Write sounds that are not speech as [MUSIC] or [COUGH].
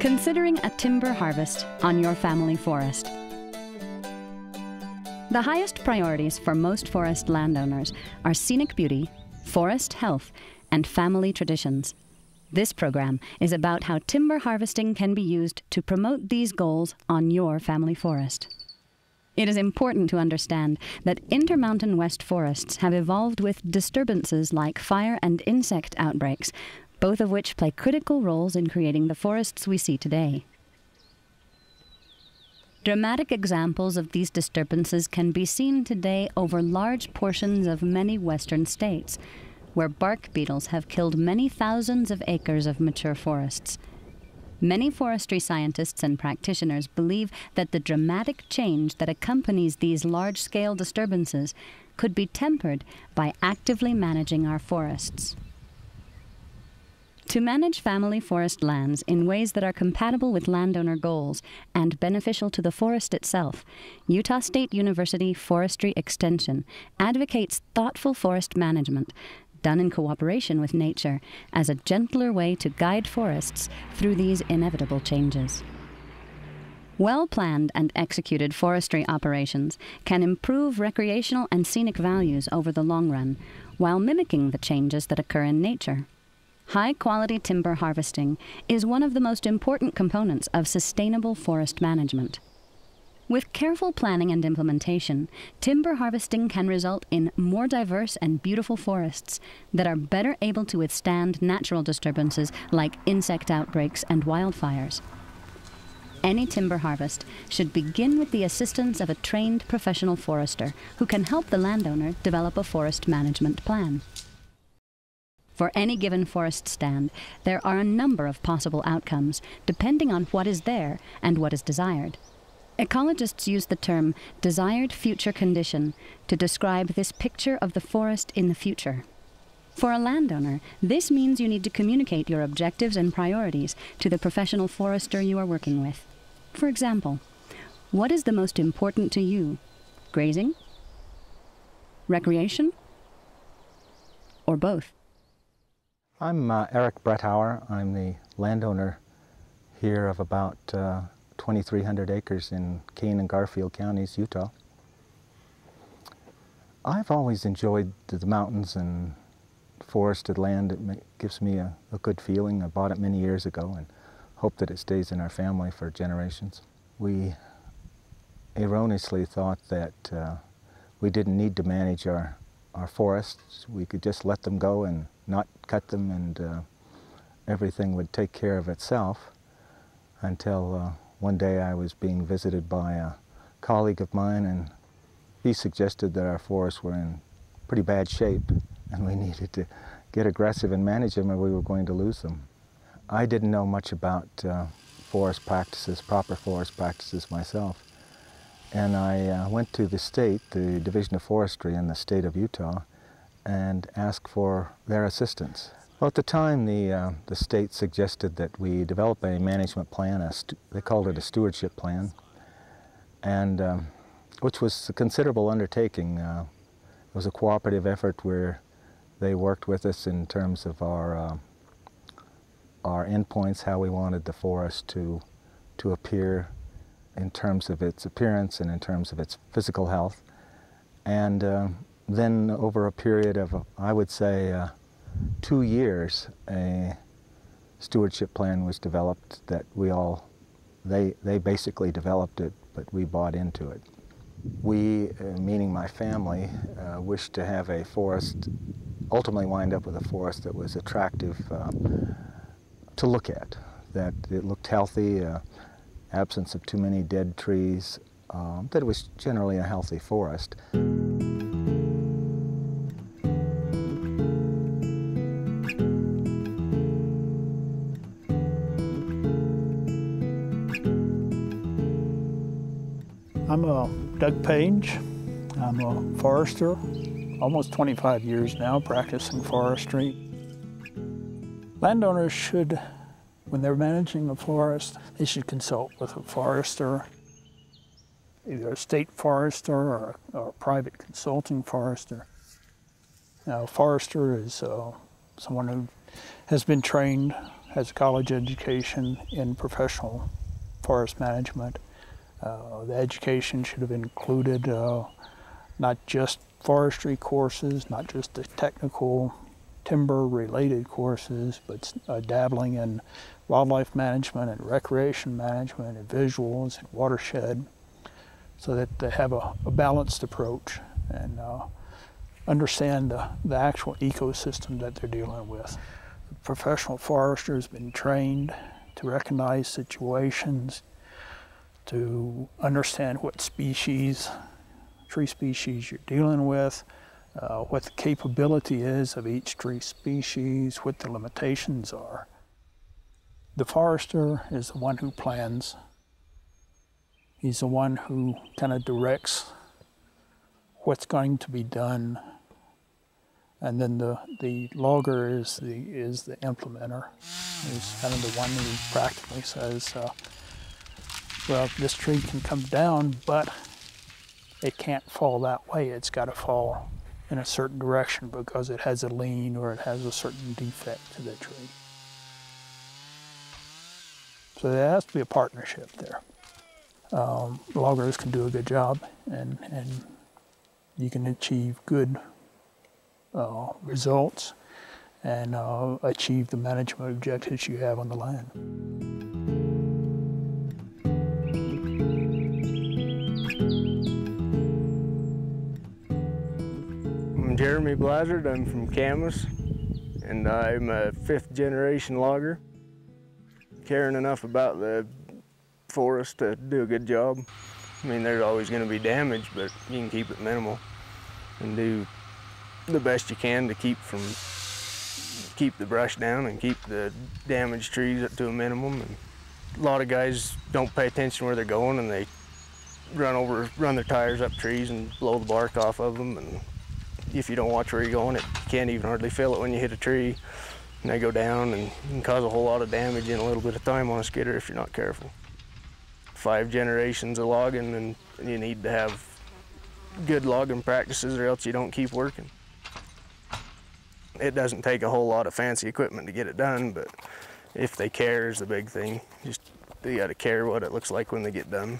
Considering a timber harvest on your family forest. The highest priorities for most forest landowners are scenic beauty, forest health, and family traditions. This program is about how timber harvesting can be used to promote these goals on your family forest. It is important to understand that intermountain west forests have evolved with disturbances like fire and insect outbreaks, both of which play critical roles in creating the forests we see today. Dramatic examples of these disturbances can be seen today over large portions of many western states, where bark beetles have killed many thousands of acres of mature forests. Many forestry scientists and practitioners believe that the dramatic change that accompanies these large scale disturbances could be tempered by actively managing our forests. To manage family forest lands in ways that are compatible with landowner goals and beneficial to the forest itself, Utah State University Forestry Extension advocates thoughtful forest management done in cooperation with nature as a gentler way to guide forests through these inevitable changes. Well planned and executed forestry operations can improve recreational and scenic values over the long run while mimicking the changes that occur in nature. High quality timber harvesting is one of the most important components of sustainable forest management. With careful planning and implementation, timber harvesting can result in more diverse and beautiful forests that are better able to withstand natural disturbances like insect outbreaks and wildfires. Any timber harvest should begin with the assistance of a trained professional forester who can help the landowner develop a forest management plan. For any given forest stand, there are a number of possible outcomes, depending on what is there and what is desired. Ecologists use the term desired future condition to describe this picture of the forest in the future. For a landowner, this means you need to communicate your objectives and priorities to the professional forester you are working with. For example, what is the most important to you? Grazing? Recreation? Or both? I'm uh, Eric Bretthauer. I'm the landowner here of about uh, 2,300 acres in Kane and Garfield counties, Utah. I've always enjoyed the mountains and forested land. It gives me a, a, good feeling. I bought it many years ago and hope that it stays in our family for generations. We erroneously thought that uh, we didn't need to manage our, our forests. We could just let them go and not cut them and uh, everything would take care of itself until uh, one day I was being visited by a colleague of mine and he suggested that our forests were in pretty bad shape and we [LAUGHS] needed to get aggressive and manage them or we were going to lose them. I didn't know much about uh, forest practices, proper forest practices myself. And I uh, went to the state, the Division of Forestry in the state of Utah, and asked for their assistance. Well, at the time, the, uh, the state suggested that we develop a management plan, a they called it a stewardship plan, and um, which was a considerable undertaking. Uh, it was a cooperative effort where they worked with us in terms of our, uh, our endpoints, how we wanted the forest to, to appear in terms of its appearance and in terms of its physical health. And uh, then over a period of, I would say, uh, two years, a stewardship plan was developed that we all, they, they basically developed it, but we bought into it. We, uh, meaning my family, uh, wished to have a forest, ultimately wind up with a forest that was attractive uh, to look at, that it looked healthy, absence of too many dead trees, um, that it was generally a healthy forest. I'm a Doug Page. I'm a forester, almost 25 years now practicing forestry. Landowners should, when they're managing a forest, they should consult with a forester, either a state forester or a, or a private consulting forester. Now, a forester is uh, someone who has been trained has a college education in professional forest management. Uh, the education should have included uh, not just forestry courses, not just the technical timber related courses, but uh, dabbling in wildlife management and recreation management and visuals and watershed so that they have a, a balanced approach and uh, understand the, the actual ecosystem that they're dealing with. The professional forester has been trained to recognize situations, to understand what species, tree species you're dealing with, uh, what the capability is of each tree species, what the limitations are. The forester is the one who plans. He's the one who kind of directs what's going to be done. And then the, the logger is the, is the implementer. He's kind of the one who practically says, uh, well, this tree can come down, but it can't fall that way. It's got to fall in a certain direction because it has a lean or it has a certain defect to the tree. So there has to be a partnership there. Um, loggers can do a good job and, and you can achieve good uh, results and uh, achieve the management objectives you have on the land. I'm Jeremy Blizzard. I'm from Camas, and I'm a fifth generation logger, caring enough about the forest to do a good job. I mean, there's always going to be damage, but you can keep it minimal and do the best you can to keep from keep the brush down and keep the damaged trees up to a minimum. And a lot of guys don't pay attention where they're going, and they run over, run their tires up trees and blow the bark off of them. And if you don't watch where you're going, it you can't even hardly feel it when you hit a tree. And they go down and can cause a whole lot of damage in a little bit of time on a skidder if you're not careful. Five generations of logging, and you need to have good logging practices, or else you don't keep working. It doesn't take a whole lot of fancy equipment to get it done, but if they care is the big thing. Just they got to care what it looks like when they get done.